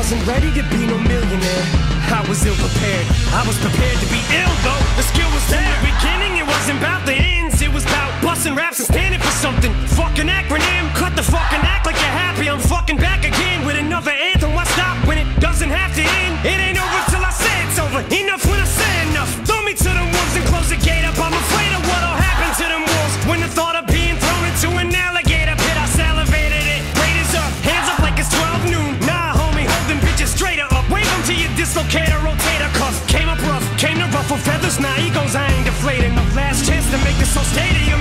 wasn't ready to be no millionaire. I was ill prepared. I was prepared to be ill though. The skill was there. The beginning, it wasn't about the ends. It was about busting raps and standing for something. Fucking acronym. Cut the fucking act like you're happy. I'm fucking back again dislocate a rotator cuff. Came up rough, came to ruffle feathers, now nah, egos I ain't deflating. The last chance to make this whole stadium